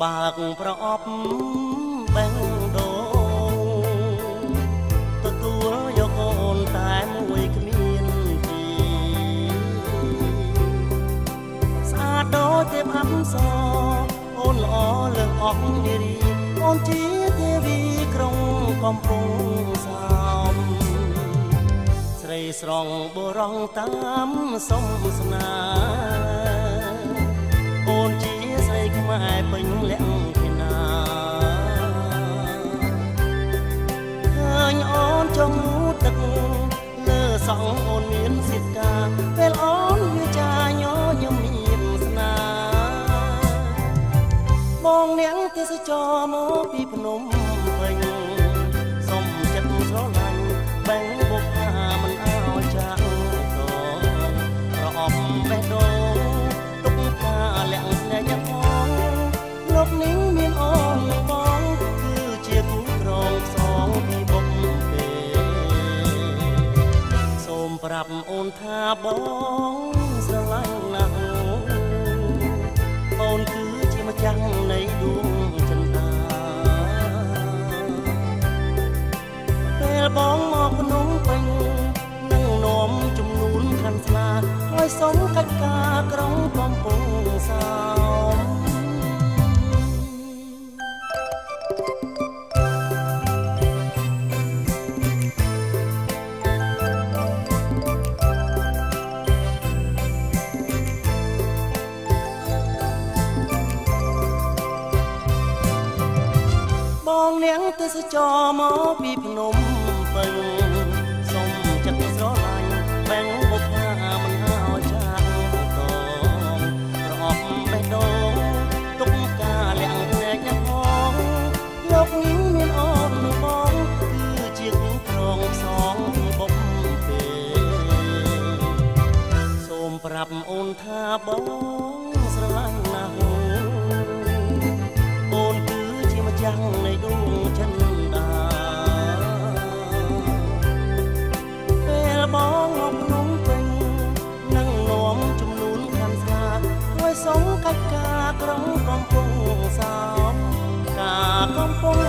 កប្រអប់បេះដូងទទួលយកអូនតែមួយគ្មានទីស្អាតដូចទេពអប្សរអូនល្អលើសអស់នារីអូនជាទេវីក្រុងកំពង់សោមស្រីស្រងបរងតាមសំស្នាអូនជាស្រីខ្មែរពេញលក្ខណាឃើញអូនចង់ទឹកលើសងអូនមានសិទ្ធកាពេលអូនវាចាញញឹមមានស្នាបងនាងទេសចរមកពីភ្នំ ប្រាប់អូនថាបងស្រឡាញ់ណាស់អូនគឺជាម្ចាស់នៃដួងចិន្តាពេលបងមកភ្នំពេញនឹងនាំចំនួនខាន់ស្លាឲ្យសុំកិច្ចការក្រុងកំពង់សោ ងនាងទេសចរមកពីភ្នំពេញសុំចិត្តស្រឡាញ់បេះបុកហាមិនអោចាក់តងប្រអប់បេះដូងទុកការលាក់ភ្នែកយ៉ាងផងលោកនាងមានអូនបងគឺជាគូក្រងផ្សងបុកពេសូមប្រាប់អូនថាបងស្រឡាញ់ កិច្ចការក្រុងកំពង់សោមការកំពង់